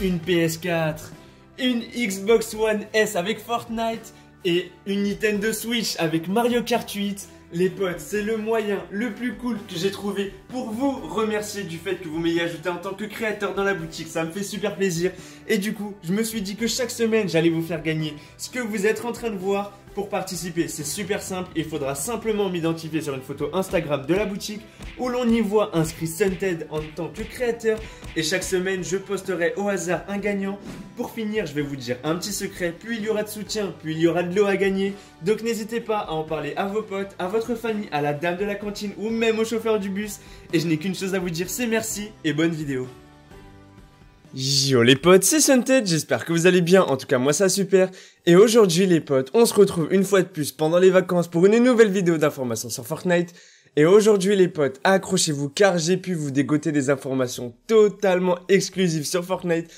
une PS4, une Xbox One S avec Fortnite et une Nintendo Switch avec Mario Kart 8. Les potes, c'est le moyen le plus cool que j'ai trouvé pour vous remercier du fait que vous m'ayez ajouté en tant que créateur dans la boutique. Ça me fait super plaisir. Et du coup, je me suis dit que chaque semaine, j'allais vous faire gagner ce que vous êtes en train de voir pour participer, c'est super simple, il faudra simplement m'identifier sur une photo Instagram de la boutique où l'on y voit inscrit Sunted en tant que créateur et chaque semaine je posterai au hasard un gagnant. Pour finir, je vais vous dire un petit secret, puis il y aura de soutien, puis il y aura de l'eau à gagner. Donc n'hésitez pas à en parler à vos potes, à votre famille, à la dame de la cantine ou même au chauffeur du bus. Et je n'ai qu'une chose à vous dire, c'est merci et bonne vidéo. Yo les potes, c'est Sunted, j'espère que vous allez bien, en tout cas moi ça super. Et aujourd'hui les potes, on se retrouve une fois de plus pendant les vacances pour une nouvelle vidéo d'information sur Fortnite. Et aujourd'hui les potes, accrochez-vous car j'ai pu vous dégoter des informations totalement exclusives sur Fortnite.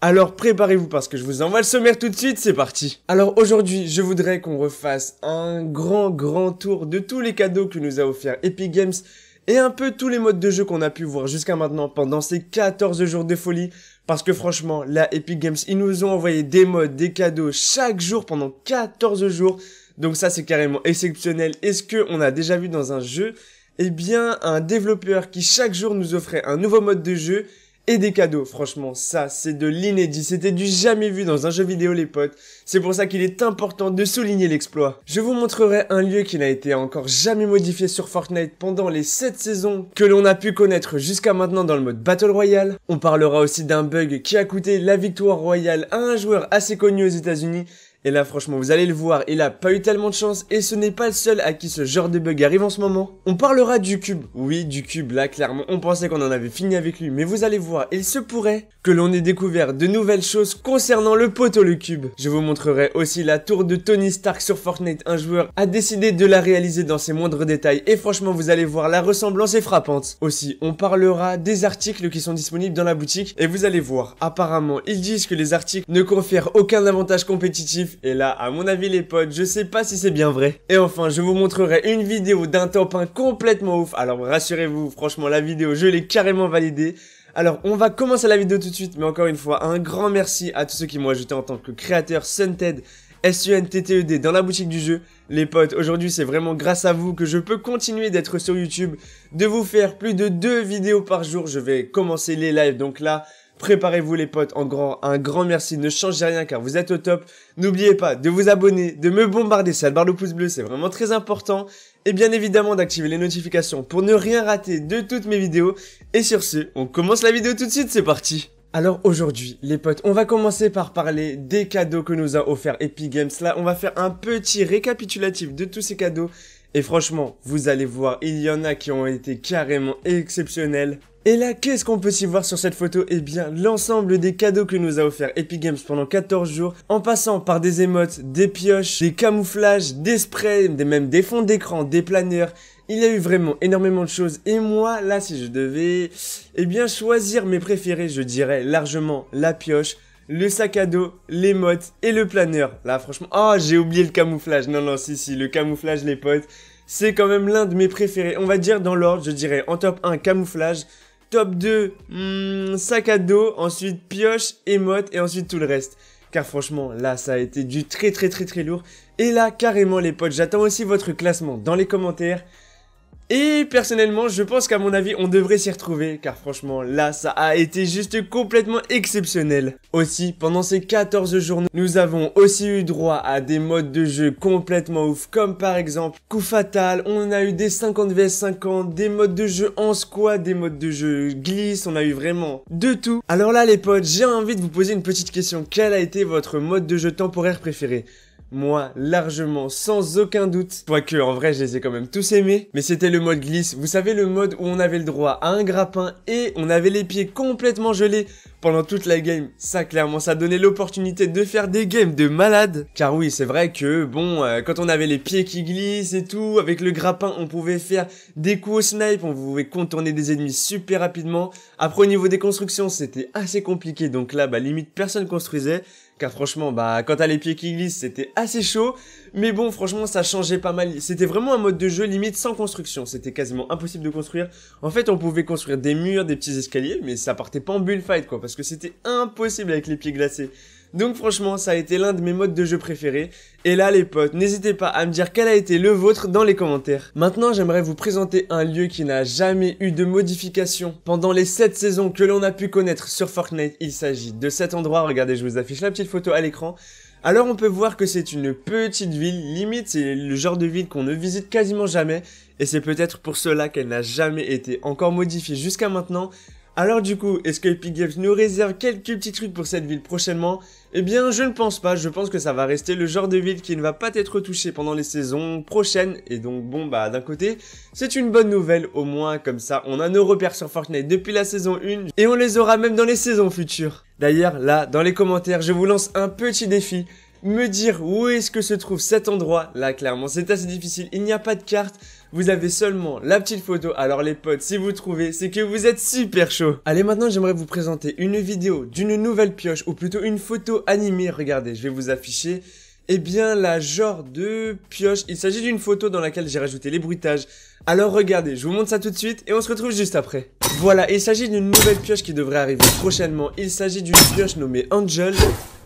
Alors préparez-vous parce que je vous envoie le sommaire tout de suite, c'est parti Alors aujourd'hui, je voudrais qu'on refasse un grand grand tour de tous les cadeaux que nous a offert Epic Games et un peu tous les modes de jeu qu'on a pu voir jusqu'à maintenant pendant ces 14 jours de folie parce que franchement, là, Epic Games, ils nous ont envoyé des modes, des cadeaux chaque jour pendant 14 jours. Donc ça, c'est carrément exceptionnel. Est-ce que on a déjà vu dans un jeu, eh bien, un développeur qui chaque jour nous offrait un nouveau mode de jeu et des cadeaux. Franchement, ça, c'est de l'inédit. C'était du jamais vu dans un jeu vidéo, les potes. C'est pour ça qu'il est important de souligner l'exploit. Je vous montrerai un lieu qui n'a été encore jamais modifié sur Fortnite pendant les 7 saisons que l'on a pu connaître jusqu'à maintenant dans le mode Battle Royale. On parlera aussi d'un bug qui a coûté la victoire royale à un joueur assez connu aux états unis et là, franchement, vous allez le voir, il a pas eu tellement de chance et ce n'est pas le seul à qui ce genre de bug arrive en ce moment. On parlera du cube. Oui, du cube, là, clairement, on pensait qu'on en avait fini avec lui, mais vous allez voir, il se pourrait que l'on ait découvert de nouvelles choses concernant le poteau le cube. Je vous montrerai aussi la tour de Tony Stark sur Fortnite. Un joueur a décidé de la réaliser dans ses moindres détails et franchement, vous allez voir, la ressemblance est frappante. Aussi, on parlera des articles qui sont disponibles dans la boutique et vous allez voir, apparemment, ils disent que les articles ne confèrent aucun avantage compétitif et là, à mon avis les potes, je sais pas si c'est bien vrai. Et enfin, je vous montrerai une vidéo d'un top 1 complètement ouf. Alors rassurez-vous, franchement la vidéo, je l'ai carrément validée. Alors, on va commencer la vidéo tout de suite, mais encore une fois, un grand merci à tous ceux qui m'ont ajouté en tant que créateur Sunted, S-U-N-T-T-E-D dans la boutique du jeu. Les potes, aujourd'hui, c'est vraiment grâce à vous que je peux continuer d'être sur YouTube, de vous faire plus de deux vidéos par jour. Je vais commencer les lives, donc là, Préparez-vous les potes, en grand, un grand merci, ne changez rien car vous êtes au top. N'oubliez pas de vous abonner, de me bombarder la barre de pouce bleu, c'est vraiment très important. Et bien évidemment d'activer les notifications pour ne rien rater de toutes mes vidéos. Et sur ce, on commence la vidéo tout de suite, c'est parti alors aujourd'hui, les potes, on va commencer par parler des cadeaux que nous a offert Epic Games. Là, on va faire un petit récapitulatif de tous ces cadeaux. Et franchement, vous allez voir, il y en a qui ont été carrément exceptionnels. Et là, qu'est-ce qu'on peut s'y voir sur cette photo? Eh bien, l'ensemble des cadeaux que nous a offert Epic Games pendant 14 jours, en passant par des émotes, des pioches, des camouflages, des sprays, même des fonds d'écran, des planeurs. Il y a eu vraiment énormément de choses. Et moi, là, si je devais, eh bien, choisir mes préférés, je dirais largement la pioche, le sac à dos, l'émote et le planeur. Là, franchement, oh, j'ai oublié le camouflage. Non, non, si, si, le camouflage, les potes, c'est quand même l'un de mes préférés. On va dire dans l'ordre, je dirais en top 1, camouflage. Top 2, hmm, sac à dos, ensuite pioche, émote et ensuite tout le reste. Car franchement, là, ça a été du très très très très lourd. Et là, carrément les potes, j'attends aussi votre classement dans les commentaires. Et personnellement, je pense qu'à mon avis, on devrait s'y retrouver, car franchement, là, ça a été juste complètement exceptionnel. Aussi, pendant ces 14 jours, nous avons aussi eu droit à des modes de jeu complètement ouf, comme par exemple, coup fatal, on a eu des 50 vs 50, des modes de jeu en squad, des modes de jeu glisse, on a eu vraiment de tout. Alors là, les potes, j'ai envie de vous poser une petite question. Quel a été votre mode de jeu temporaire préféré? Moi, largement, sans aucun doute. Quoique, en vrai, je les ai quand même tous aimés. Mais c'était le mode glisse. Vous savez, le mode où on avait le droit à un grappin et on avait les pieds complètement gelés pendant toute la game. Ça, clairement, ça donnait l'opportunité de faire des games de malade. Car oui, c'est vrai que, bon, euh, quand on avait les pieds qui glissent et tout, avec le grappin, on pouvait faire des coups au snipe, on pouvait contourner des ennemis super rapidement. Après, au niveau des constructions, c'était assez compliqué. Donc là, bah, limite, personne construisait car franchement, bah, quand t'as les pieds qui glissent, c'était assez chaud. Mais bon, franchement, ça changeait pas mal. C'était vraiment un mode de jeu limite sans construction. C'était quasiment impossible de construire. En fait, on pouvait construire des murs, des petits escaliers, mais ça partait pas en bullfight, quoi, parce que c'était impossible avec les pieds glacés. Donc franchement, ça a été l'un de mes modes de jeu préférés. Et là les potes, n'hésitez pas à me dire quel a été le vôtre dans les commentaires. Maintenant, j'aimerais vous présenter un lieu qui n'a jamais eu de modification pendant les 7 saisons que l'on a pu connaître sur Fortnite. Il s'agit de cet endroit, regardez, je vous affiche la petite photo à l'écran. Alors on peut voir que c'est une petite ville, limite c'est le genre de ville qu'on ne visite quasiment jamais, et c'est peut-être pour cela qu'elle n'a jamais été encore modifiée jusqu'à maintenant, alors du coup, est-ce que Epic Games nous réserve quelques petits trucs pour cette ville prochainement? Eh bien, je ne pense pas, je pense que ça va rester le genre de ville qui ne va pas être touché pendant les saisons prochaines, et donc bon, bah d'un côté, c'est une bonne nouvelle, au moins comme ça, on a nos repères sur Fortnite depuis la saison 1, et on les aura même dans les saisons futures. D'ailleurs, là, dans les commentaires, je vous lance un petit défi, me dire où est-ce que se trouve cet endroit. Là, clairement, c'est assez difficile. Il n'y a pas de carte. Vous avez seulement la petite photo. Alors les potes, si vous trouvez, c'est que vous êtes super chaud. Allez, maintenant, j'aimerais vous présenter une vidéo d'une nouvelle pioche, ou plutôt une photo animée. Regardez, je vais vous afficher. Eh bien, la genre de pioche, il s'agit d'une photo dans laquelle j'ai rajouté les bruitages. Alors regardez, je vous montre ça tout de suite et on se retrouve juste après. Voilà, il s'agit d'une nouvelle pioche qui devrait arriver prochainement. Il s'agit d'une pioche nommée Angel.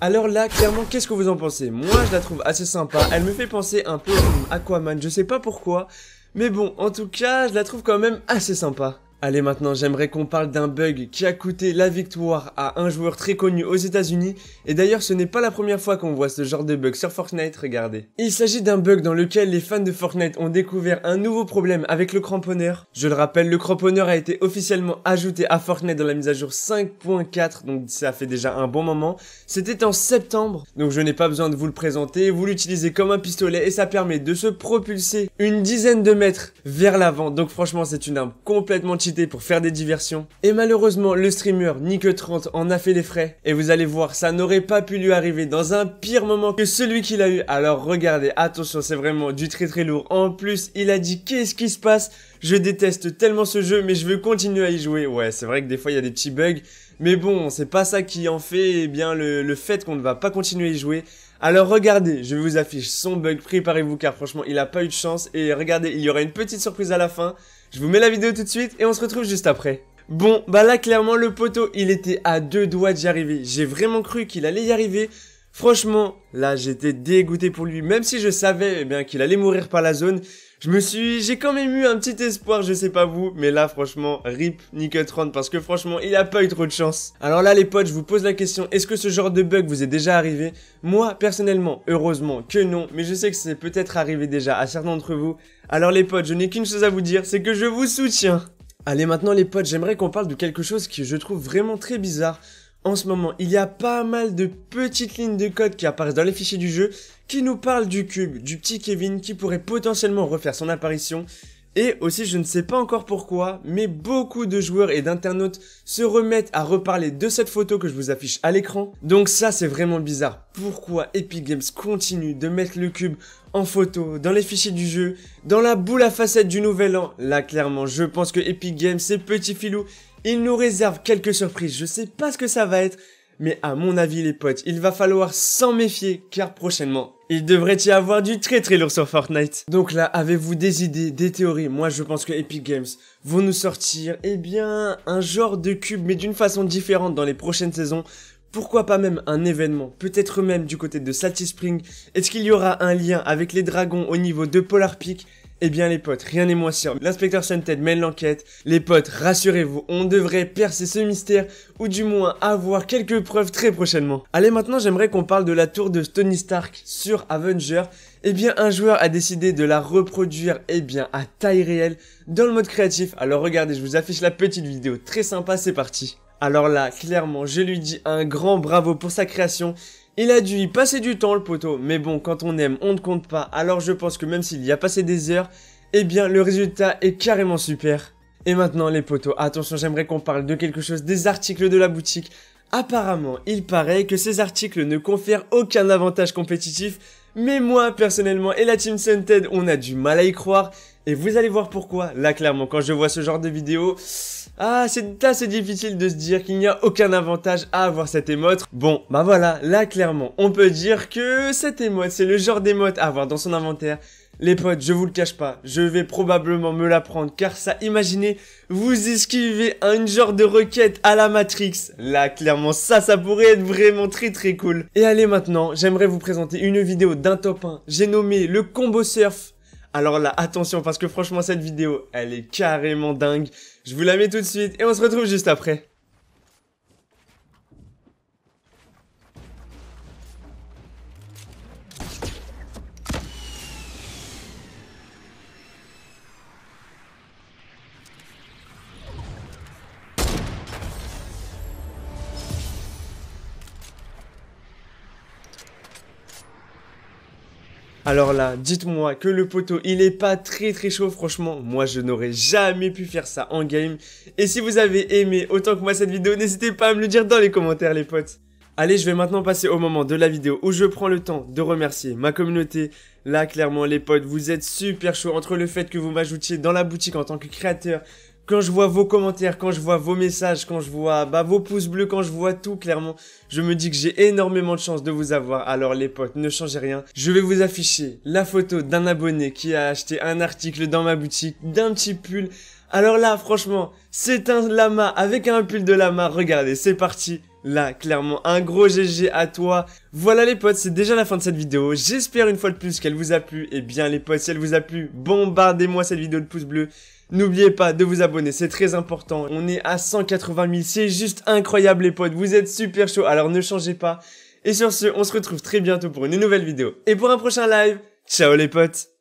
Alors là, clairement, qu'est-ce que vous en pensez? Moi, je la trouve assez sympa. Elle me fait penser un peu à Aquaman, je sais pas pourquoi. Mais bon, en tout cas, je la trouve quand même assez sympa. Allez maintenant, j'aimerais qu'on parle d'un bug qui a coûté la victoire à un joueur très connu aux états unis et d'ailleurs ce n'est pas la première fois qu'on voit ce genre de bug sur Fortnite, regardez. Il s'agit d'un bug dans lequel les fans de Fortnite ont découvert un nouveau problème avec le cramponneur. Je le rappelle, le cramponneur a été officiellement ajouté à Fortnite dans la mise à jour 5.4, donc ça fait déjà un bon moment. C'était en septembre, donc je n'ai pas besoin de vous le présenter, vous l'utilisez comme un pistolet et ça permet de se propulser une dizaine de mètres vers l'avant, donc franchement c'est une arme complètement pour faire des diversions. Et malheureusement, le streamer Nick30 en a fait les frais. Et vous allez voir, ça n'aurait pas pu lui arriver dans un pire moment que celui qu'il a eu. Alors regardez, attention, c'est vraiment du très très lourd. En plus, il a dit qu'est-ce qui se passe? Je déteste tellement ce jeu, mais je veux continuer à y jouer. Ouais, c'est vrai que des fois, il y a des petits bugs. Mais bon, c'est pas ça qui en fait eh bien le, le fait qu'on ne va pas continuer à y jouer. Alors regardez, je vous affiche son bug, préparez-vous car franchement il a pas eu de chance et regardez, il y aura une petite surprise à la fin. Je vous mets la vidéo tout de suite et on se retrouve juste après. Bon, bah là clairement le poteau, il était à deux doigts d'y arriver. J'ai vraiment cru qu'il allait y arriver. Franchement, là j'étais dégoûté pour lui, même si je savais eh bien qu'il allait mourir par la zone. Je me suis, j'ai quand même eu un petit espoir, je sais pas vous, mais là franchement, rip Nickeltron parce que franchement, il a pas eu trop de chance. Alors là les potes, je vous pose la question, est-ce que ce genre de bug vous est déjà arrivé? Moi, personnellement, heureusement que non, mais je sais que c'est peut-être arrivé déjà à certains d'entre vous. Alors les potes, je n'ai qu'une chose à vous dire, c'est que je vous soutiens. Allez maintenant les potes, j'aimerais qu'on parle de quelque chose que je trouve vraiment très bizarre en ce moment, il y a pas mal de petites lignes de code qui apparaissent dans les fichiers du jeu qui nous parlent du cube, du petit Kevin qui pourrait potentiellement refaire son apparition. Et aussi, je ne sais pas encore pourquoi, mais beaucoup de joueurs et d'internautes se remettent à reparler de cette photo que je vous affiche à l'écran. Donc ça, c'est vraiment bizarre. Pourquoi Epic Games continue de mettre le cube en photo, dans les fichiers du jeu, dans la boule à facettes du nouvel an? Là, clairement, je pense que Epic Games, c'est petit filou, il nous réserve quelques surprises, je sais pas ce que ça va être, mais à mon avis les potes, il va falloir s'en méfier car prochainement, il devrait y avoir du très très lourd sur Fortnite. Donc là, avez-vous des idées, des théories? Moi je pense que Epic Games vont nous sortir, eh bien, un genre de cube mais d'une façon différente dans les prochaines saisons. Pourquoi pas même un événement, peut-être même du côté de Salty Spring Est-ce qu'il y aura un lien avec les dragons au niveau de Polar Peak? Eh bien les potes, rien n'est moins sûr. L'inspecteur Sunted mène l'enquête. Les potes, rassurez-vous, on devrait percer ce mystère, ou du moins avoir quelques preuves très prochainement. Allez maintenant j'aimerais qu'on parle de la tour de Tony Stark sur Avenger. Eh bien un joueur a décidé de la reproduire eh bien à taille réelle dans le mode créatif. Alors regardez, je vous affiche la petite vidéo, très sympa, c'est parti. Alors là, clairement, je lui dis un grand bravo pour sa création. Il a dû y passer du temps le poteau, mais bon, quand on aime, on ne compte pas, alors je pense que même s'il y a passé des heures, eh bien le résultat est carrément super. Et maintenant les poteaux, attention j'aimerais qu'on parle de quelque chose des articles de la boutique. Apparemment, il paraît que ces articles ne confèrent aucun avantage compétitif, mais moi personnellement et la Team Sunted, on a du mal à y croire. Et vous allez voir pourquoi. Là, clairement, quand je vois ce genre de vidéo, ah, c'est assez difficile de se dire qu'il n'y a aucun avantage à avoir cette émote. Bon, bah voilà, là, clairement, on peut dire que cette émote, c'est le genre d'émote à avoir dans son inventaire. Les potes, je vous le cache pas, je vais probablement me la prendre car ça, imaginez, vous esquivez un genre de requête à la Matrix. Là, clairement, ça, ça pourrait être vraiment très très cool. Et allez maintenant, j'aimerais vous présenter une vidéo d'un top 1. J'ai nommé le combo surf. Alors là, attention parce que franchement, cette vidéo, elle est carrément dingue. Je vous la mets tout de suite et on se retrouve juste après. Alors là, dites-moi que le poteau, il est pas très très chaud, franchement, moi je n'aurais jamais pu faire ça en game. Et si vous avez aimé autant que moi cette vidéo, n'hésitez pas à me le dire dans les commentaires les potes. Allez, je vais maintenant passer au moment de la vidéo où je prends le temps de remercier ma communauté. Là, clairement, les potes, vous êtes super chaud entre le fait que vous m'ajoutiez dans la boutique en tant que créateur, quand je vois vos commentaires, quand je vois vos messages, quand je vois bah, vos pouces bleus, quand je vois tout clairement, je me dis que j'ai énormément de chance de vous avoir. Alors les potes, ne changez rien. Je vais vous afficher la photo d'un abonné qui a acheté un article dans ma boutique, d'un petit pull. Alors là, franchement, c'est un lama avec un pull de lama. Regardez, c'est parti. Là, clairement, un gros GG à toi. Voilà les potes, c'est déjà la fin de cette vidéo. J'espère une fois de plus qu'elle vous a plu. Et eh bien les potes, si elle vous a plu, bombardez-moi cette vidéo de pouces bleus. N'oubliez pas de vous abonner, c'est très important. On est à 180 000, c'est juste incroyable les potes, vous êtes super chaud, alors ne changez pas. Et sur ce, on se retrouve très bientôt pour une nouvelle vidéo. Et pour un prochain live, ciao les potes